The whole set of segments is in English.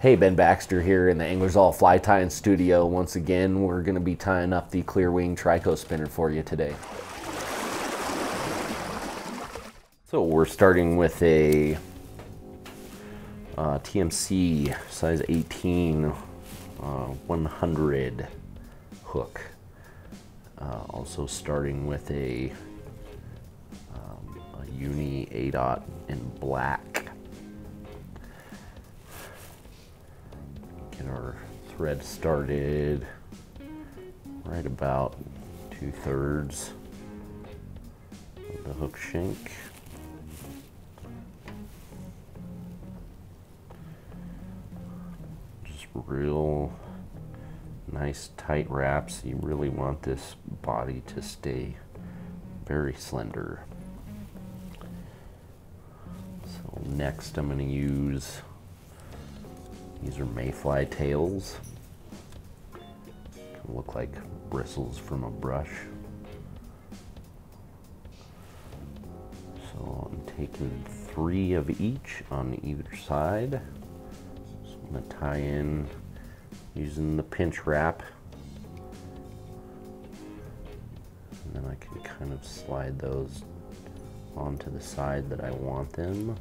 Hey, Ben Baxter here in the Anglers All Fly Tying Studio. Once again, we're going to be tying up the Clear Wing Trico Spinner for you today. So we're starting with a uh, TMC size 18 uh, 100 hook. Uh, also starting with a, um, a Uni 8/0 in black. Our thread started right about two thirds of the hook shank. Just real nice tight wraps. You really want this body to stay very slender. So next I'm going to use, these are mayfly tails. Look like bristles from a brush. So I'm taking three of each on either side. So I'm going to tie in using the pinch wrap. And then I can kind of slide those onto the side that I want them.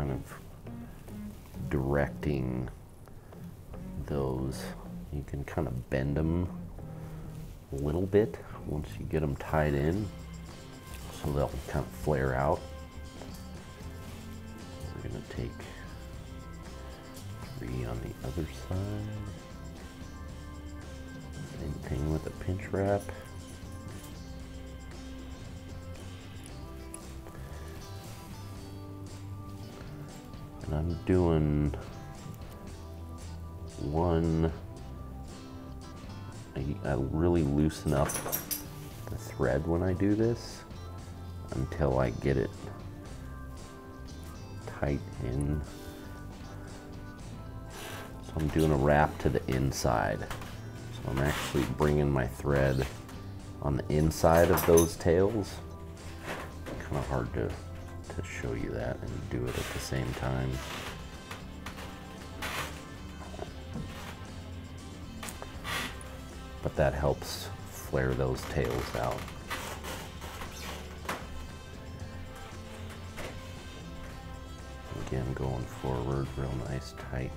Kind of directing those. You can kind of bend them a little bit once you get them tied in so they'll kind of flare out. We're going to take three on the other side. Same thing with the pinch wrap. And I'm doing one, I, I really loosen up the thread when I do this until I get it tight in. So I'm doing a wrap to the inside. So I'm actually bringing my thread on the inside of those tails. Kind of hard to to show you that and do it at the same time. But that helps flare those tails out. Again, going forward, real nice, tight,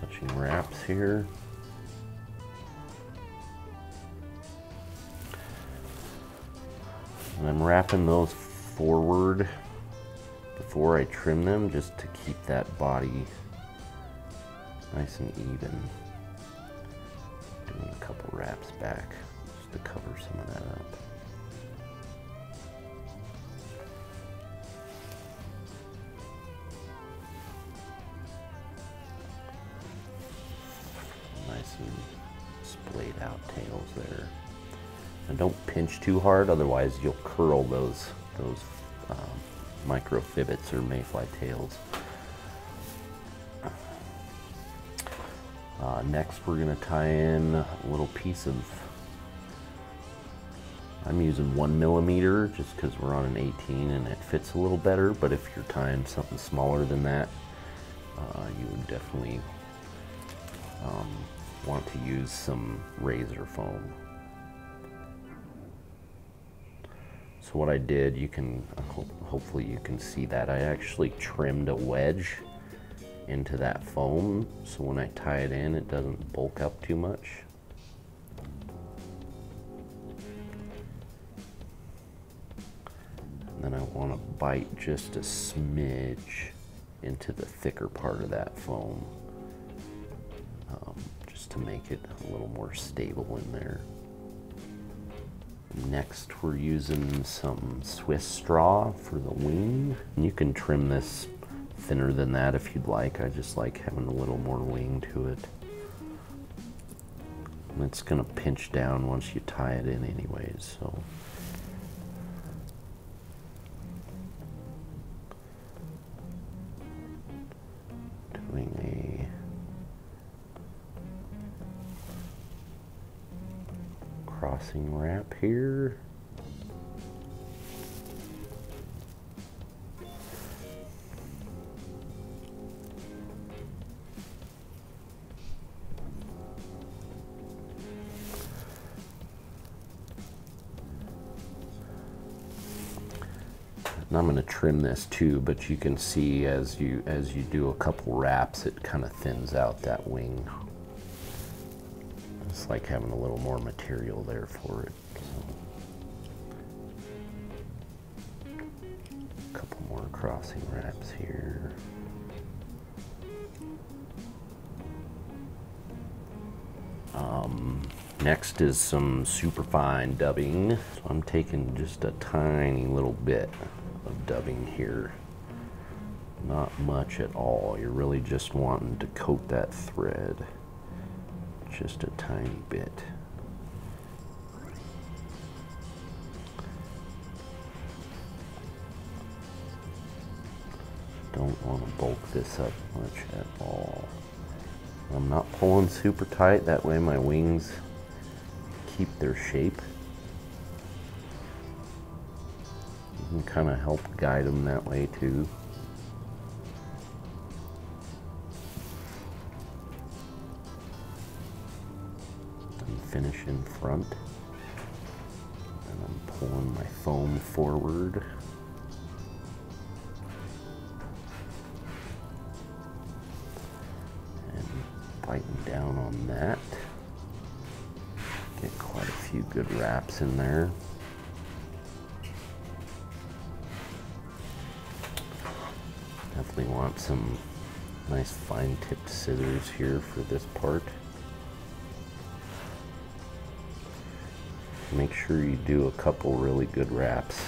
touching wraps here. And I'm wrapping those forward before I trim them just to keep that body nice and even. Doing a couple wraps back just to cover some of that up. Nice and splayed out tails there. And don't pinch too hard, otherwise you'll curl those those um, Micro Fibetts or mayfly tails. Uh, next we're going to tie in a little piece of, I'm using one millimeter just because we're on an 18 and it fits a little better, but if you're tying something smaller than that, uh, you would definitely um, want to use some razor foam. So what I did, you can, hopefully you can see that, I actually trimmed a wedge into that foam so when I tie it in it doesn't bulk up too much. And then I want to bite just a smidge into the thicker part of that foam um, just to make it a little more stable in there. Next, we're using some Swiss straw for the wing. And You can trim this thinner than that if you'd like. I just like having a little more wing to it. And it's gonna pinch down once you tie it in anyways, so. Wrap here. And I'm going to trim this too, but you can see as you as you do a couple wraps, it kind of thins out that wing. It's like having a little more material there for it. So. A couple more crossing wraps here. Um, next is some super fine dubbing. So I'm taking just a tiny little bit of dubbing here. Not much at all. You're really just wanting to coat that thread just a tiny bit. Don't want to bulk this up much at all. I'm not pulling super tight, that way my wings keep their shape. You can kind of help guide them that way too. Finish in front. And I'm pulling my foam forward. And biting down on that. Get quite a few good wraps in there. Definitely want some nice fine tipped scissors here for this part. Make sure you do a couple really good wraps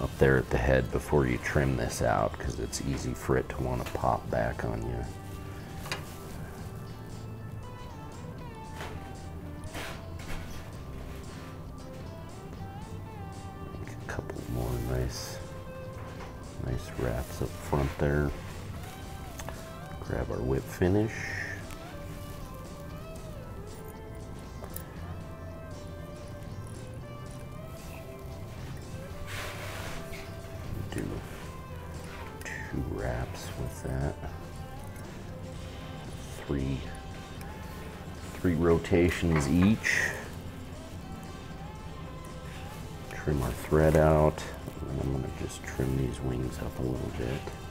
up there at the head before you trim this out because it's easy for it to want to pop back on you. Make a couple more nice, nice wraps up front there. Grab our whip finish. Do two wraps with that. Three, three rotations each. Trim our thread out. And I'm to just trim these wings up a little bit.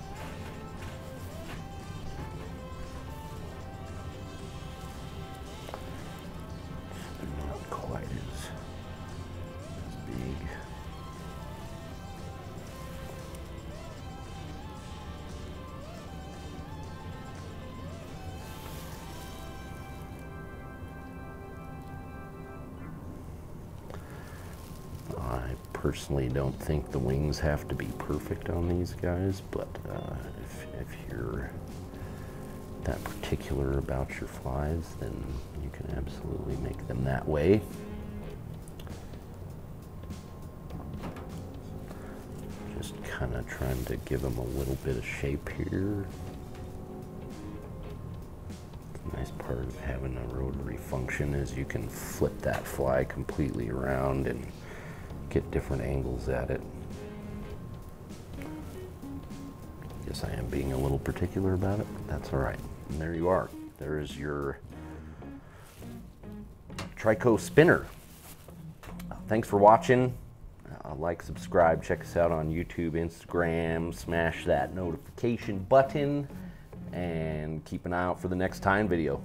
Personally don't think the wings have to be perfect on these guys, but uh, if, if you're that particular about your flies, then you can absolutely make them that way. Just kind of trying to give them a little bit of shape here. Nice part of having a rotary function is you can flip that fly completely around and get different angles at it. Guess I am being a little particular about it, but that's all right. And there you are. There is your Trico spinner. Thanks for watching. Uh, like, subscribe, check us out on YouTube, Instagram, smash that notification button, and keep an eye out for the next time video.